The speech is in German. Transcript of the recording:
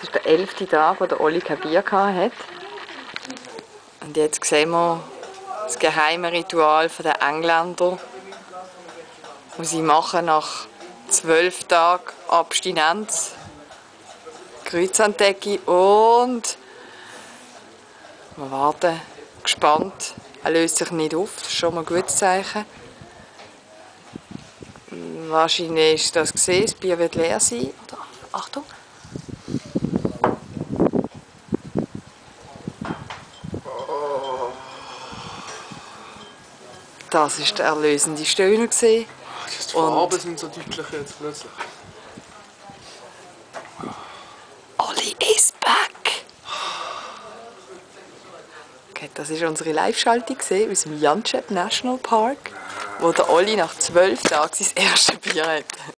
Es ist der elfte Tag, wo der Olli kein Bier hat. Und jetzt sehen wir das geheime Ritual der Engländer, das sie machen nach zwölf Tagen Abstinenz. Kreuzentdecke und wir warten gespannt. Er löst sich nicht auf, das ist schon mal ein gutes Zeichen. Wahrscheinlich ist das gesehen, das Bier wird leer sein. Oder, Achtung! Das ist der erlösende Stöhner. Gewesen. Die Farben sind so deutlich jetzt plötzlich. Olli is back! Okay, das war unsere Live-Schaltung aus dem Janczep National Park, wo der Olli nach zwölf Tagen sein erstes Bier hat.